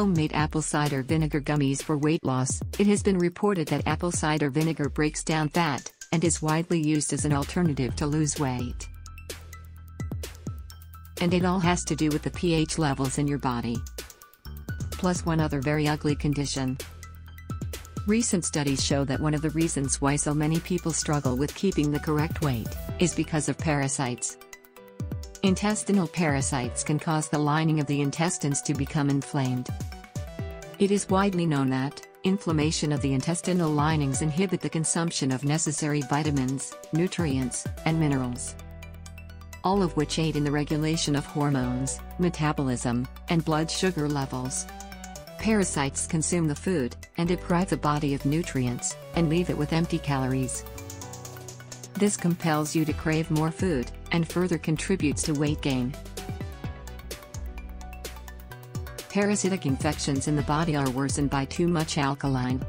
homemade apple cider vinegar gummies for weight loss. It has been reported that apple cider vinegar breaks down fat and is widely used as an alternative to lose weight. And it all has to do with the pH levels in your body. Plus one other very ugly condition. Recent studies show that one of the reasons why so many people struggle with keeping the correct weight is because of parasites. Intestinal parasites can cause the lining of the intestines to become inflamed. It is widely known that inflammation of the intestinal linings inhibit the consumption of necessary vitamins, nutrients, and minerals. All of which aid in the regulation of hormones, metabolism, and blood sugar levels. Parasites consume the food, and deprive the body of nutrients, and leave it with empty calories. This compels you to crave more food, and further contributes to weight gain. Parasitic infections in the body are worsened by too much alkaline.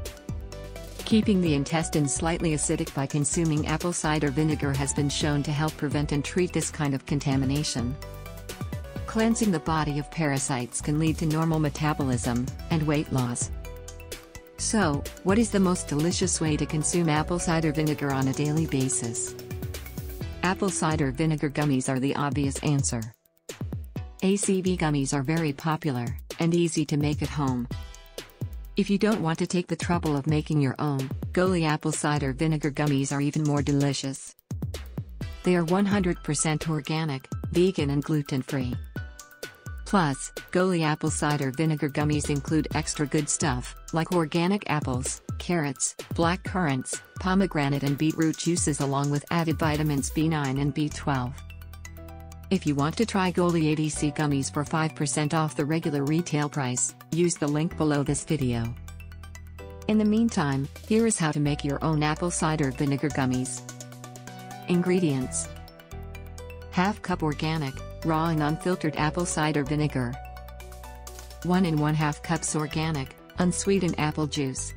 Keeping the intestines slightly acidic by consuming apple cider vinegar has been shown to help prevent and treat this kind of contamination. Cleansing the body of parasites can lead to normal metabolism and weight loss. So, what is the most delicious way to consume apple cider vinegar on a daily basis? Apple cider vinegar gummies are the obvious answer. ACV gummies are very popular and easy to make at home. If you don't want to take the trouble of making your own, Goli apple cider vinegar gummies are even more delicious. They are 100% organic, vegan and gluten-free. Plus, Goli apple cider vinegar gummies include extra good stuff, like organic apples, carrots, black currants, pomegranate and beetroot juices along with added vitamins B9 and B12. If you want to try Goli ADC gummies for 5% off the regular retail price, use the link below this video. In the meantime, here is how to make your own apple cider vinegar gummies. Ingredients Half cup organic, raw and unfiltered apple cider vinegar. 1 and 1 2 cups organic, unsweetened apple juice.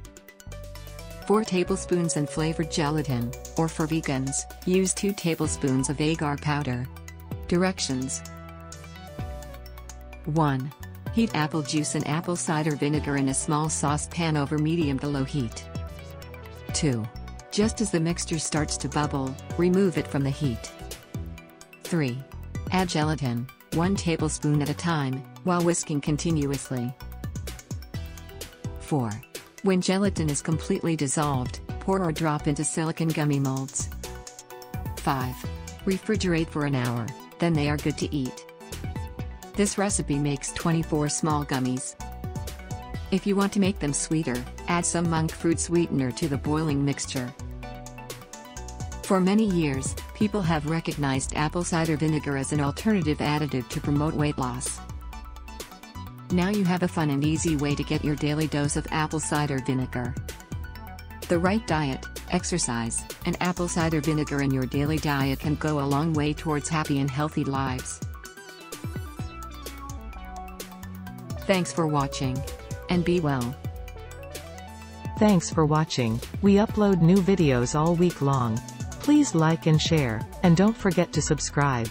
4 tablespoons and flavored gelatin, or for vegans, use 2 tablespoons of agar powder. Directions 1. Heat apple juice and apple cider vinegar in a small saucepan over medium to low heat. 2. Just as the mixture starts to bubble, remove it from the heat. 3. Add gelatin, 1 tablespoon at a time, while whisking continuously. 4. When gelatin is completely dissolved, pour or drop into silicone gummy molds. 5. Refrigerate for an hour, then they are good to eat. This recipe makes 24 small gummies. If you want to make them sweeter, add some monk fruit sweetener to the boiling mixture. For many years, people have recognized apple cider vinegar as an alternative additive to promote weight loss. Now you have a fun and easy way to get your daily dose of apple cider vinegar. The right diet, exercise, and apple cider vinegar in your daily diet can go a long way towards happy and healthy lives. Thanks for watching. And be well. Thanks for watching. We upload new videos all week long. Please like and share, and don't forget to subscribe.